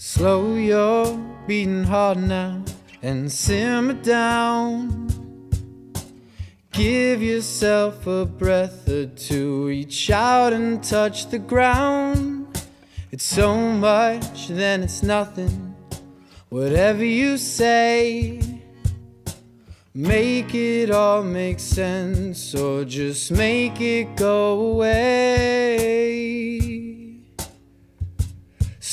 Slow your beating heart now and simmer down. Give yourself a breath or two, reach out and touch the ground. It's so much, then it's nothing. Whatever you say, make it all make sense, or just make it go away.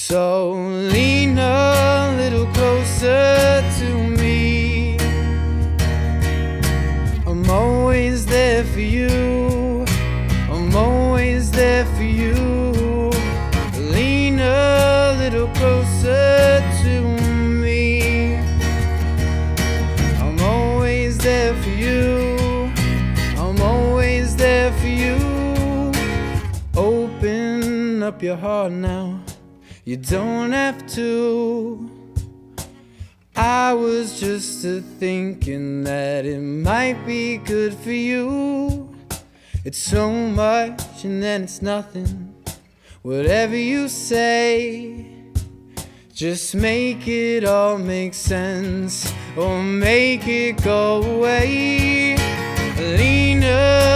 So lean a little closer to me. I'm always there for you. I'm always there for you. Lean a little closer to me. I'm always there for you. I'm always there for you. Open up your heart now. You don't have to. I was just a thinking that it might be good for you. It's so much and then it's nothing. Whatever you say, just make it all make sense or make it go away. Lean to